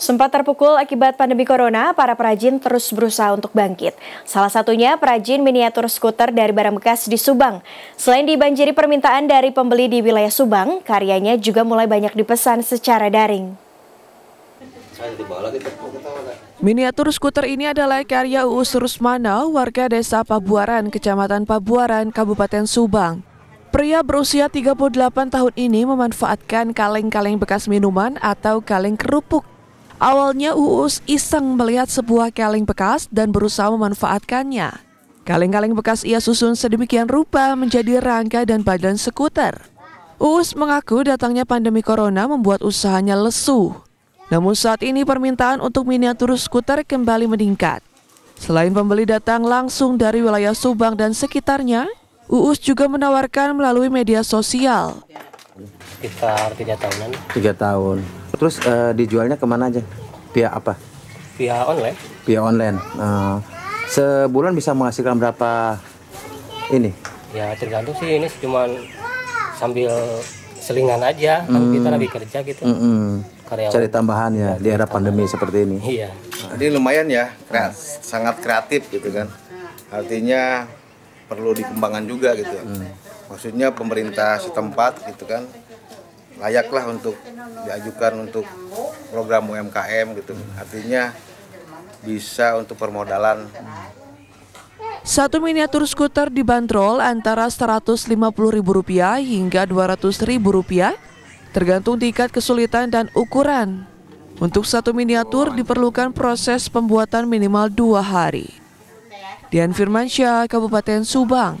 Sempat terpukul akibat pandemi corona, para perajin terus berusaha untuk bangkit. Salah satunya perajin miniatur skuter dari barang bekas di Subang. Selain dibanjiri permintaan dari pembeli di wilayah Subang, karyanya juga mulai banyak dipesan secara daring. Miniatur skuter ini adalah karya Uus Rusmana, warga desa Pabuaran, Kecamatan Pabuaran, Kabupaten Subang. Pria berusia 38 tahun ini memanfaatkan kaleng-kaleng bekas minuman atau kaleng kerupuk Awalnya Uus iseng melihat sebuah kaleng bekas dan berusaha memanfaatkannya. Kaleng-kaleng bekas ia susun sedemikian rupa menjadi rangka dan badan skuter. Uus mengaku datangnya pandemi corona membuat usahanya lesu. Namun saat ini permintaan untuk miniatur skuter kembali meningkat. Selain pembeli datang langsung dari wilayah Subang dan sekitarnya, Uus juga menawarkan melalui media sosial. Sekitar tiga tahunan. Tiga tahun. Terus uh, dijualnya ke mana aja? Via apa? Via online. Via online. Uh, sebulan bisa menghasilkan berapa ini? Ya tergantung sih ini cuma sambil selingan aja kan hmm. kita lagi kerja gitu. Hmm, hmm. Karyawan. Cari tambahan ya, di era pandemi seperti ini. Iya. Ini lumayan ya, kreat, sangat kreatif gitu kan. Artinya perlu dikembangkan juga gitu. Hmm. Maksudnya pemerintah setempat gitu kan layaklah untuk diajukan untuk program UMKM gitu. Artinya bisa untuk permodalan. Satu miniatur skuter dibanderol antara Rp150.000 hingga Rp200.000 tergantung tingkat kesulitan dan ukuran. Untuk satu miniatur diperlukan proses pembuatan minimal dua hari. Dian Firmansyah, Kabupaten Subang.